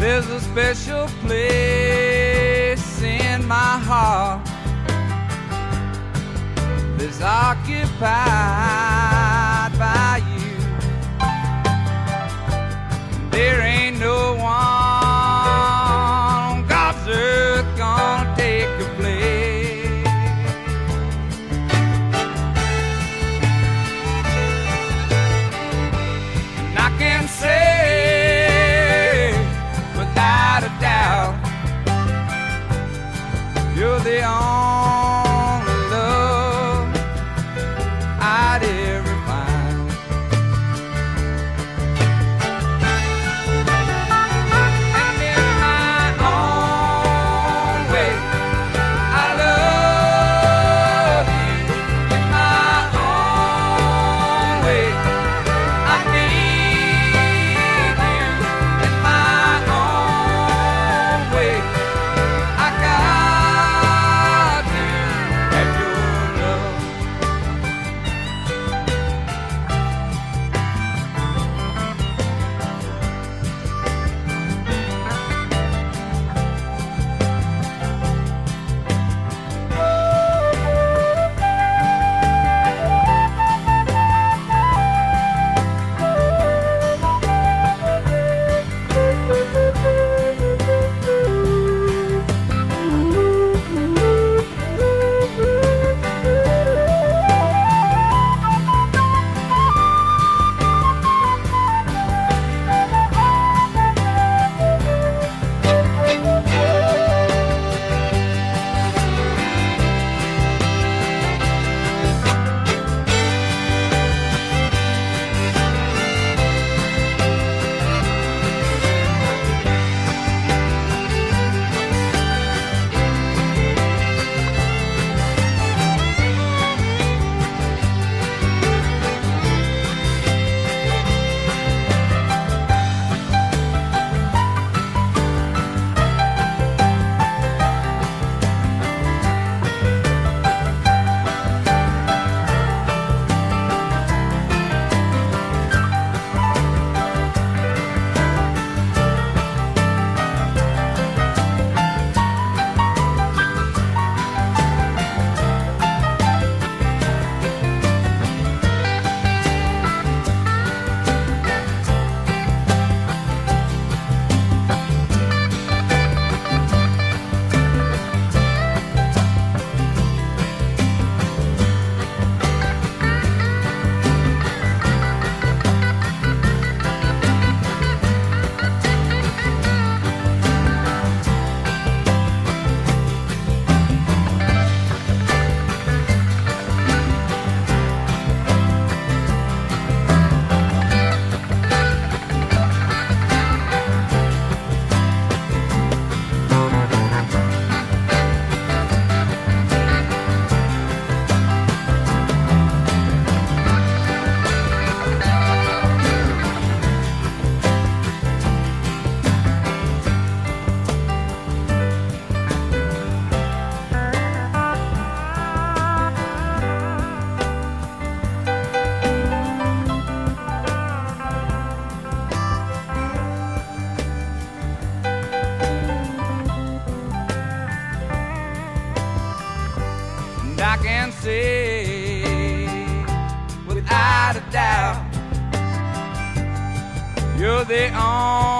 There's a special place in my heart that's occupied by you. You're the only